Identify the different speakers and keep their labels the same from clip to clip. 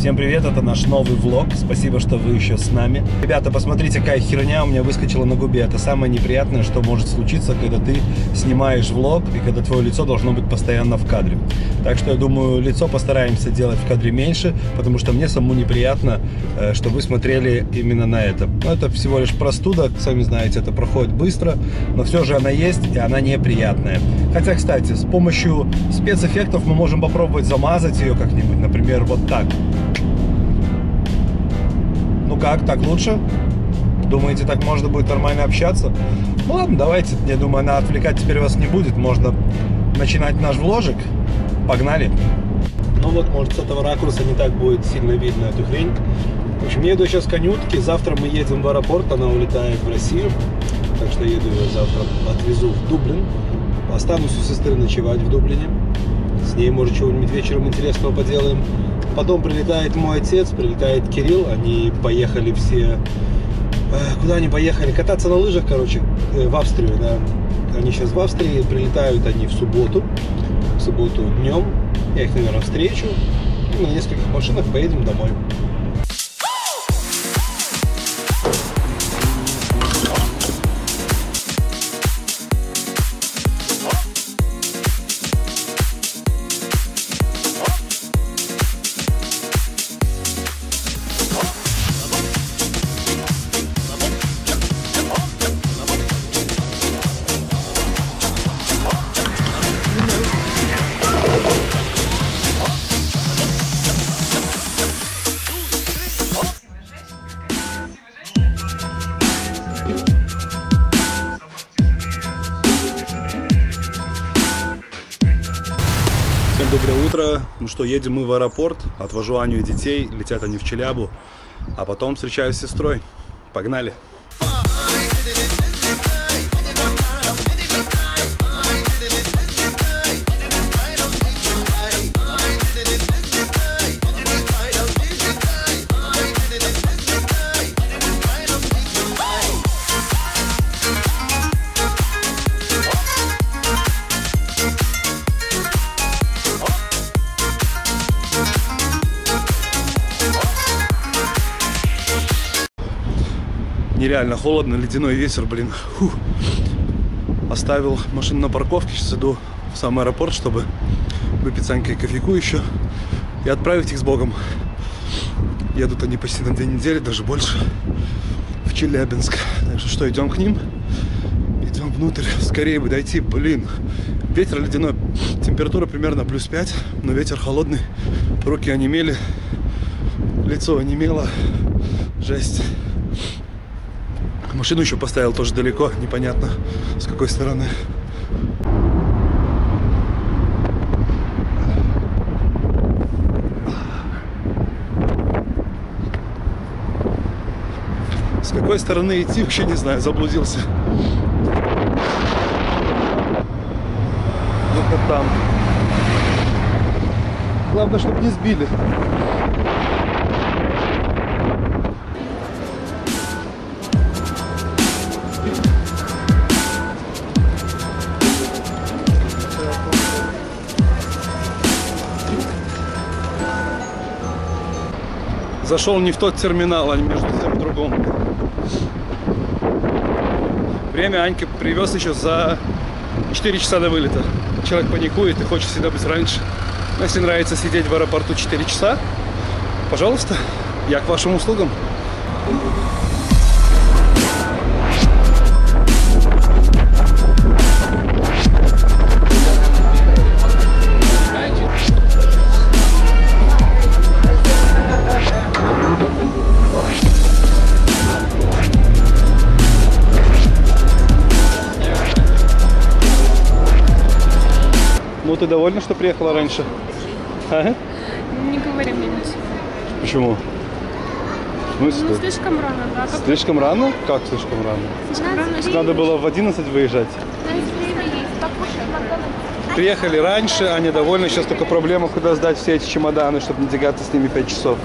Speaker 1: Всем привет, это наш новый влог. Спасибо, что вы еще с нами. Ребята, посмотрите, какая херня у меня выскочила на губе. Это самое неприятное, что может случиться, когда ты снимаешь влог и когда твое лицо должно быть постоянно в кадре. Так что я думаю, лицо постараемся делать в кадре меньше, потому что мне самому неприятно, э, что вы смотрели именно на это. Но это всего лишь простуда, сами знаете, это проходит быстро, но все же она есть и она неприятная. Хотя, кстати, с помощью спецэффектов мы можем попробовать замазать ее как-нибудь, например, вот так. Как, так лучше? Думаете, так можно будет нормально общаться? Ну ладно, давайте. Я думаю, она отвлекать теперь вас не будет. Можно начинать наш вложик. Погнали. Ну вот, может, с этого ракурса не так будет сильно видно эту хрень. В общем, еду сейчас к Анютке. Завтра мы едем в аэропорт. Она улетает в Россию. Так что еду ее завтра отвезу в Дублин. Останусь у сестры ночевать в Дублине. С ней, может, чего-нибудь вечером интересного поделаем. Потом прилетает мой отец, прилетает Кирилл. Они поехали все... э, Куда они поехали? Кататься на лыжах, короче, э, в Австрию, да. Они сейчас в Австрии, прилетают они в субботу. В субботу днем. Я их, наверное, встречу. И на нескольких машинах поедем домой. Ну что, едем мы в аэропорт. Отвожу Аню и детей. Летят они в Челябу. А потом встречаюсь с сестрой. Погнали. Нереально холодно, ледяной ветер, блин. Фух. Оставил машину на парковке, сейчас иду в сам аэропорт, чтобы выпить с Анькой кофейку еще и отправить их с Богом. Едут они почти на две недели, даже больше, в Челябинск. Так что что, идем к ним? Идем внутрь. Скорее бы дойти, блин. Ветер ледяной, температура примерно плюс 5, но ветер холодный, руки онемели, лицо онемело, жесть. Машину еще поставил тоже далеко, непонятно с какой стороны. С какой стороны идти, вообще не знаю, заблудился. Где-то там. Главное, чтобы не сбили. Зашел не в тот терминал, а между тем в другом. Время Анька привез еще за 4 часа до вылета. Человек паникует и хочет всегда быть раньше. Но если нравится сидеть в аэропорту 4 часа, пожалуйста, я к вашим услугам. Ты довольна, что приехала раньше? Ага.
Speaker 2: Не говори мне ничего.
Speaker 1: Почему?
Speaker 2: Ну,
Speaker 1: смысле?
Speaker 2: слишком рано, да? Как
Speaker 1: Слишком рано? Как слишком рано?
Speaker 2: слишком рано?
Speaker 1: Надо было в 11 выезжать. Приехали раньше, Аня довольна. Сейчас только проблема, куда сдать все эти чемоданы, чтобы не тягаться с ними 5 часов.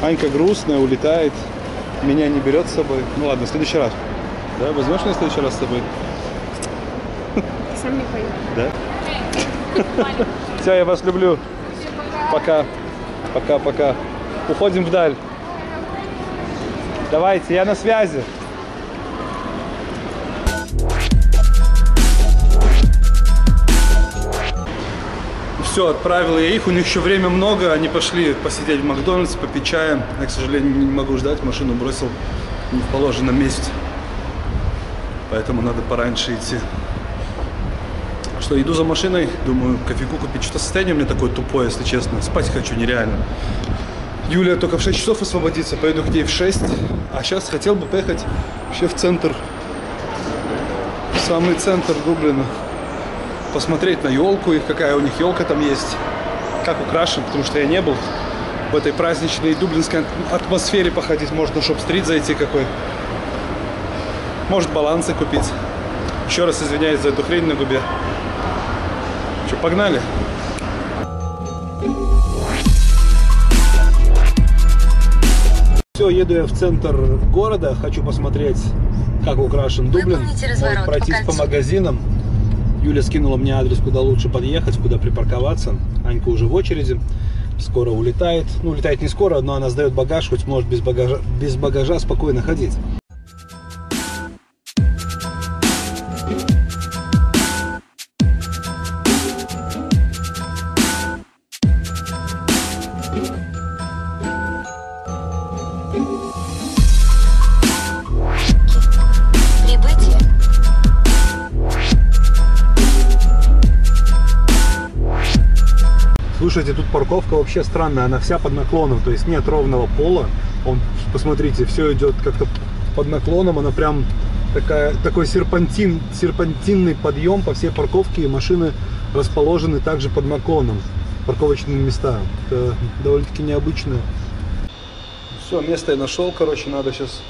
Speaker 1: Анька грустная, улетает. Меня не берет с собой. Ну ладно, в следующий раз. Да, возьмешь меня в следующий раз с собой?
Speaker 2: Сам не поеду.
Speaker 1: Да? Все, я вас люблю. Пока. Пока-пока. Уходим вдаль. Давайте, я на связи. Все, отправил я их, у них еще время много, они пошли посидеть в Макдональдс, попить чаем. Я, к сожалению, не могу ждать, машину бросил не в положенном месте. Поэтому надо пораньше идти. Что, иду за машиной, думаю, кофейку купить. Что-то состояние у меня такое тупое, если честно. Спать хочу нереально. Юлия только в 6 часов освободится, поеду к ней в 6. А сейчас хотел бы поехать вообще в центр, в самый центр Дублина. Посмотреть на елку, и какая у них елка там есть, как украшен, потому что я не был в этой праздничной дублинской атмосфере походить. Можно шоп-стрит зайти какой. Может балансы купить. Еще раз извиняюсь за эту хрень на губе. Погнали? Все, еду я в центр города, хочу посмотреть, как украшен Дублин,
Speaker 3: разворот
Speaker 1: Может,
Speaker 3: по
Speaker 1: пройтись по,
Speaker 3: кольцу.
Speaker 1: магазинам. Юля скинула мне адрес, куда лучше подъехать, куда припарковаться. Анька уже в очереди, скоро улетает. Ну, улетает не скоро, но она сдает багаж, хоть может без багажа, без багажа спокойно ходить. Слушайте, тут парковка вообще странная, она вся под наклоном, то есть нет ровного пола. Он, посмотрите, все идет как-то под наклоном, она прям такая, такой серпантин, серпантинный подъем по всей парковке, и машины расположены также под наклоном, парковочные места. Это довольно-таки необычно. Все, место я нашел, короче, надо сейчас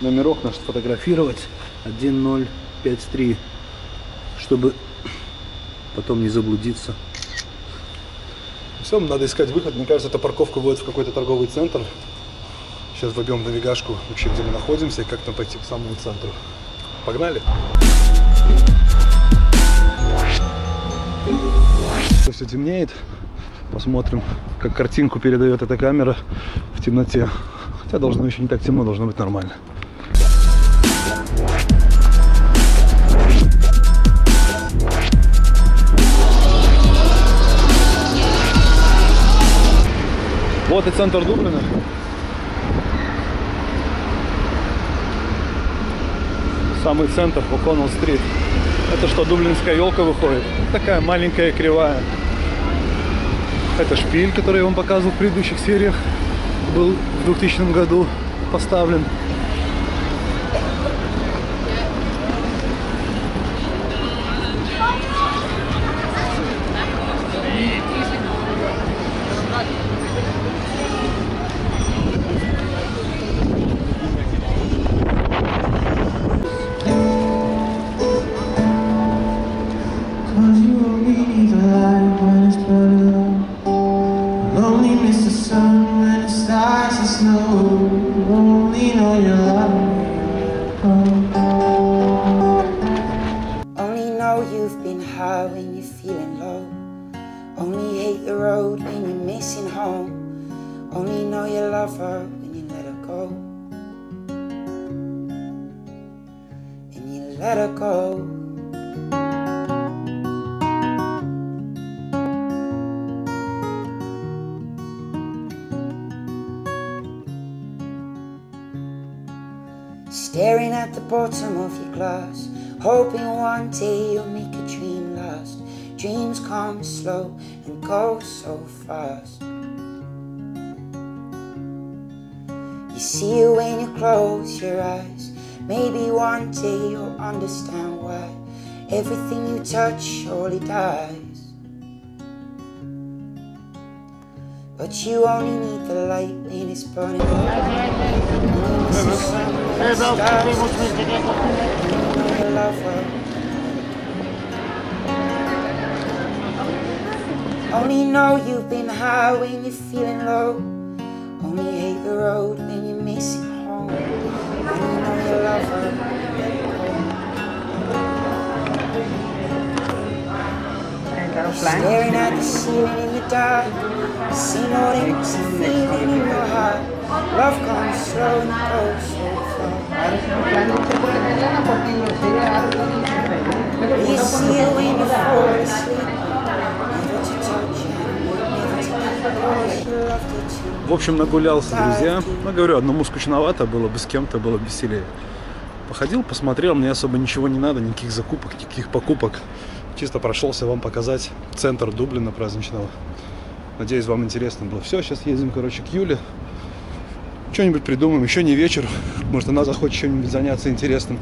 Speaker 1: номерок наш сфотографировать. 1053, чтобы потом не заблудиться. Все, надо искать выход. Мне кажется, эта парковка вводит в какой-то торговый центр. Сейчас вобьем навигашку вообще, где мы находимся и как там пойти к самому центру. Погнали! Все темнеет. Посмотрим, как картинку передает эта камера в темноте. Хотя должно еще не так темно, должно быть нормально. Вот и центр Дублина. Самый центр, О'Коннелл-стрит. Это что, дублинская елка выходит? Такая маленькая, кривая. Это шпиль, который я вам показывал в предыдущих сериях. Был в 2000 году поставлен.
Speaker 4: The
Speaker 5: road when you're missing home. Only know you love her when you let her go. And you let her go. Staring at the bottom of your glass, hoping one day you'll make a dream last. Dreams come slow and go so fast. You see it when you close your eyes. Maybe one day you'll understand why everything you touch surely dies. But you only need the light when it's burning. Only Only know you've been high when you're feeling low. Only hate the road when you're missing home. Only know you love. Staring at the ceiling in the dark. I see no empty feeling in your heart. Love comes slow and goes so far. You see it when you fall asleep.
Speaker 1: В общем, нагулялся, друзья. Ну, говорю, одному скучновато было бы, с кем-то было бы веселее. Походил, посмотрел, мне особо ничего не надо, никаких закупок, никаких покупок. Чисто прошелся вам показать центр Дублина праздничного. Надеюсь, вам интересно было. Все, сейчас едем, короче, к Юле. Что-нибудь придумаем. Еще не вечер. Может, она захочет чем-нибудь заняться интересным.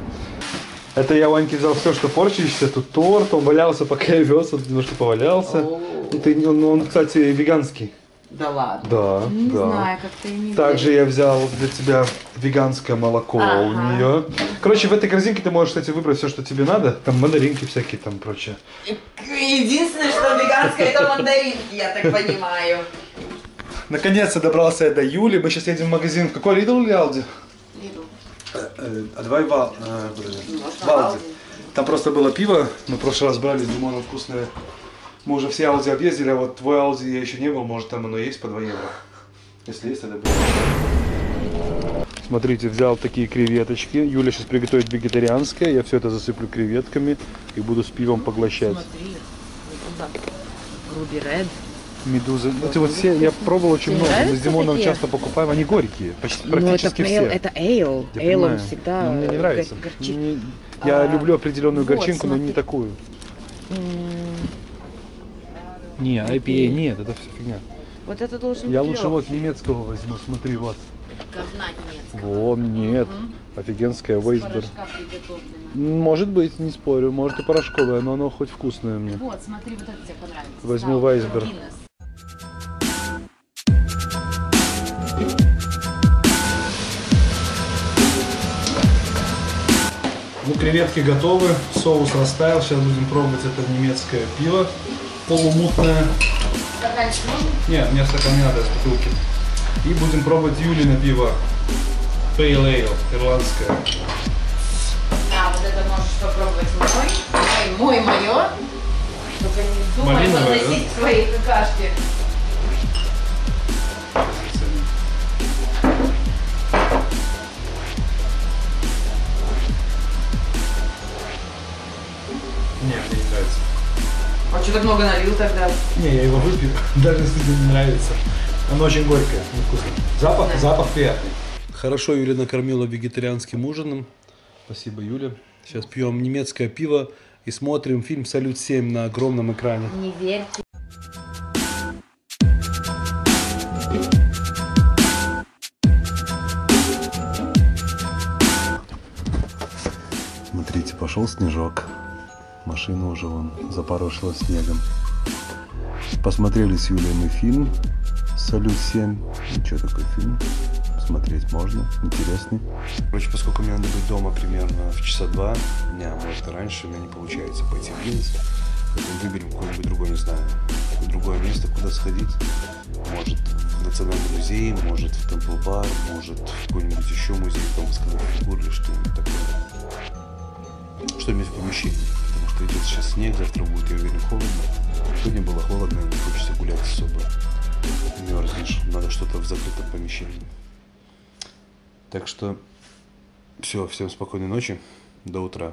Speaker 1: Это я Ваньке взял все, что порчишься. Тут торт, он валялся, пока я вез, он немножко повалялся. Это, он, он, кстати, веганский.
Speaker 3: Да ладно.
Speaker 1: Да,
Speaker 3: Не
Speaker 1: да.
Speaker 3: знаю, как ты не
Speaker 1: Также я взял для тебя веганское молоко у
Speaker 3: Ага.
Speaker 1: нее. Короче, в этой корзинке ты можешь, кстати, выбрать все, что тебе надо. Там мандаринки всякие, там прочее.
Speaker 3: Единственное, что веганское, это мандаринки, я так понимаю.
Speaker 1: Наконец-то добрался я до Юли. Мы сейчас едем в магазин. В какой Lidl или Aldi? А давай Вал... в Aldi. Там просто было пиво. Мы в прошлый раз брали с Димоном вкусное. Мы уже все Aldi объездили, а вот твой Aldi я еще не был. Может, там оно есть по 2 евро. Если есть, тогда будет. Смотрите, взял такие креветочки. Юля сейчас приготовит вегетарианское. Я все это засыплю креветками и буду с пивом поглощать.
Speaker 3: Смотри, Руби Ред.
Speaker 1: Медузы. Эти вот все, я пробовал очень много. Мы с Димоном
Speaker 3: такие?
Speaker 1: часто покупаем. Они горькие. Почти,
Speaker 3: Ну, это,
Speaker 1: практически все.
Speaker 3: эйл, это эйл.
Speaker 1: Я
Speaker 3: Эйлом
Speaker 1: понимаю.
Speaker 3: всегда
Speaker 1: Но мне не
Speaker 3: э,
Speaker 1: нравится.
Speaker 3: гор- горчит.
Speaker 1: Не- я
Speaker 3: А,
Speaker 1: люблю определенную
Speaker 3: вот,
Speaker 1: горчинку, но не
Speaker 3: смотри.
Speaker 1: такую. Не, IPA нет, это все фигня.
Speaker 3: Вот это должен
Speaker 1: Я лучше вот немецкого возьму, смотри, вот.
Speaker 3: Говна немецкого.
Speaker 1: Вон, нет. Офигенская Вейсбер. Может быть, не спорю, может и порошковое, но оно хоть вкусное мне.
Speaker 3: Вот, смотри, вот это тебе понравится.
Speaker 1: Возьму Вайсберг. Ну, креветки готовы, соус растаял, сейчас будем пробовать это немецкое пиво полумутное.
Speaker 3: Стаканчик можно?
Speaker 1: Нет, мне стакан не надо, из бутылки. И будем пробовать Юлина пиво. Pale Ale, ирландское.
Speaker 3: А, вот это можешь попробовать мой. Мой, мой, мое. Только не думай
Speaker 1: Малиновое,
Speaker 3: подносить свои какашки. А что так много налил тогда?
Speaker 1: Не, я его выпью, даже если тебе не нравится. Оно очень горькое, невкусно. Запах, запах приятный. Хорошо Юля накормила вегетарианским ужином. Спасибо, Юля. Сейчас пьем немецкое пиво и смотрим фильм «Салют-7» на огромном экране.
Speaker 3: Не верьте.
Speaker 1: Смотрите, пошел снежок. Машина уже вон запорошила снегом. Посмотрели с Юлей мы фильм «Салют-7». Ну, что такой фильм? Смотреть можно, интересный. Короче, поскольку мне надо быть дома примерно в часа два дня, может раньше, у меня не получается пойти в Гиннес. Поэтому выберем какое-нибудь другое, не знаю, какое другое место, куда сходить. Может, в Национальный музей, может, в Темпл Бар, может, в какой-нибудь еще музей Томского фигур или что-нибудь такое что-нибудь в помещении. Что идет сейчас снег, завтра будет, я уверен, холодно. Сегодня было холодно, не хочется гулять особо. Мерзнешь. Надо что-то в закрытом помещении. Так что все, всем спокойной ночи. До утра.